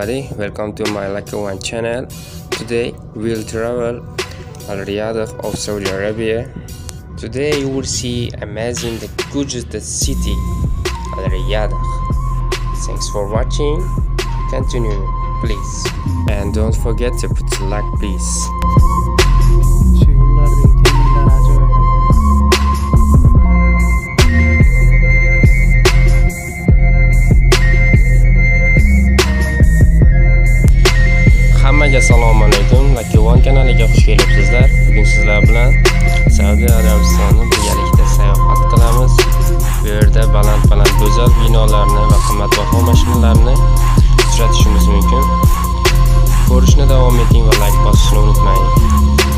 everybody, welcome to my Lucky One channel. Today we'll travel Al Riyadh of Saudi Arabia. Today you will see amazing the gorgeous the city Al Riyadh. Thanks for watching. Continue please. And don't forget to put like please. Assalomu alaykum. Lucky One kanaliga xush kelibsizlar. Bugun sizlar bilan Saudiya Arabistoni birgalikda sayohat qilamiz. Bu yerda baland-baland go'zal binolarni va qimmatbaho mashinalarni uchratishimiz mumkin. Ko'rishni davom eting va like bosishni unutmang.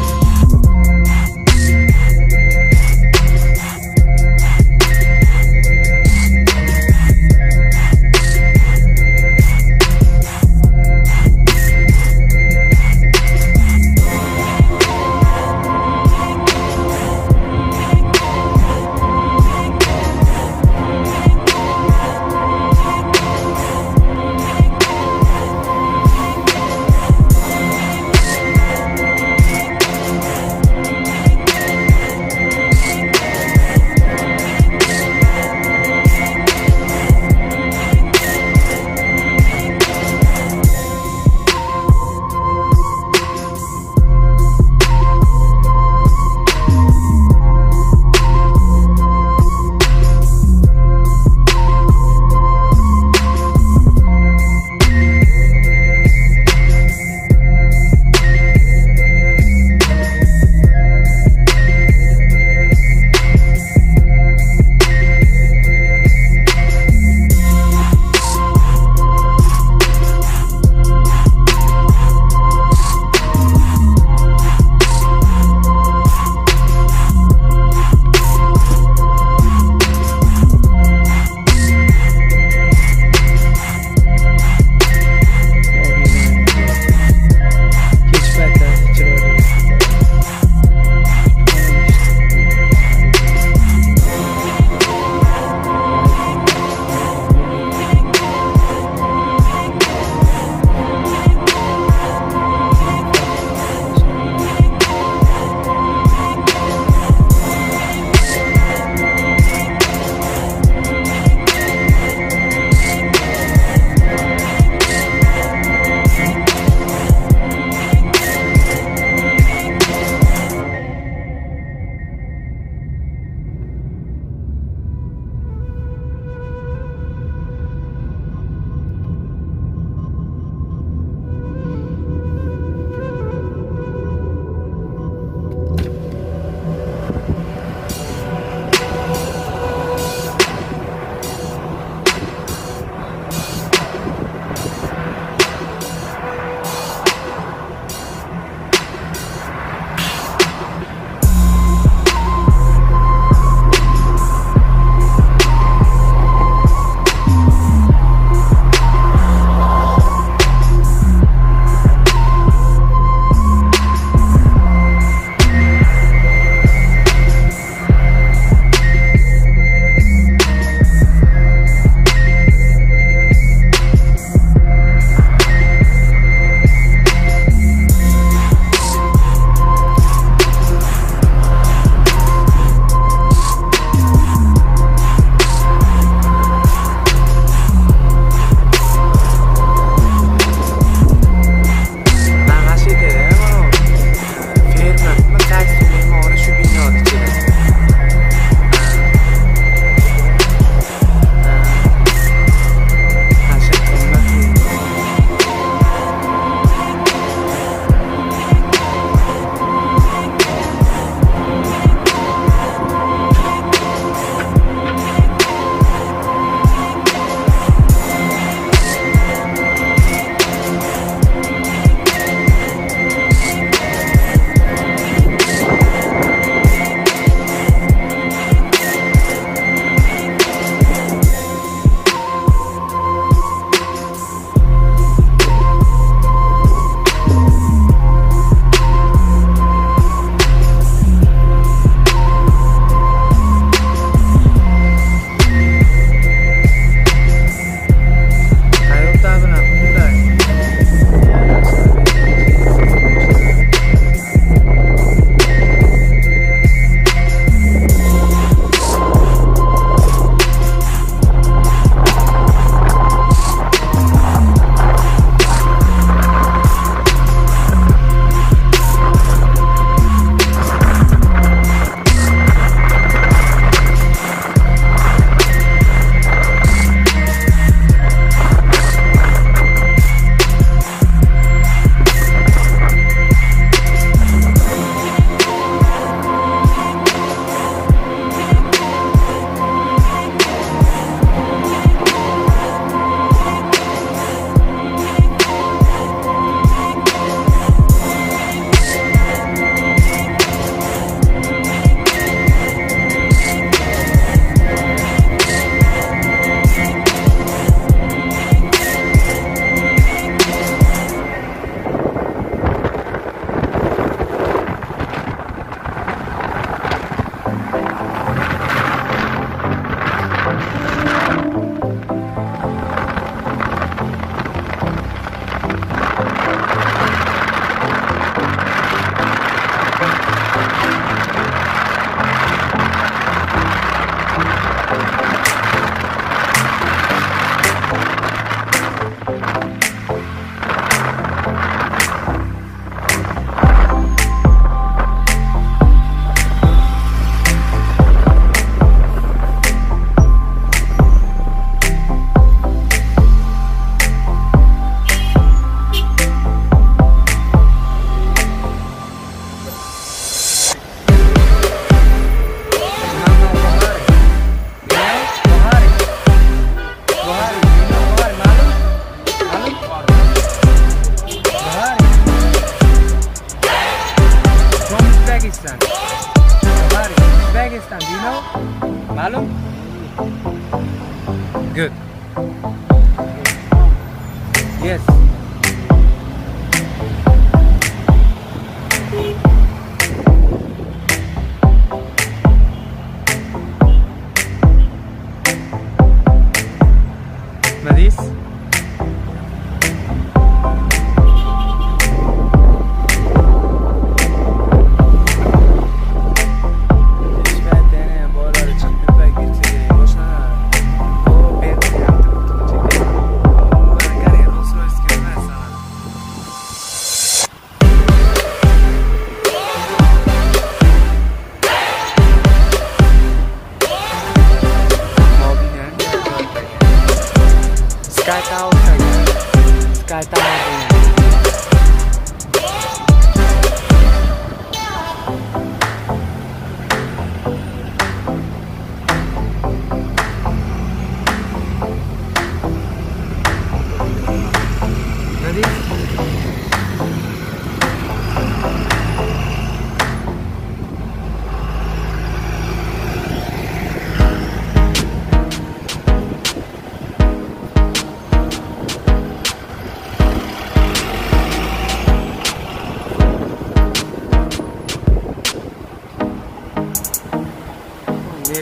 Good. Yes.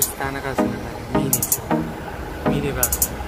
スター中洲の中で見に行った見れば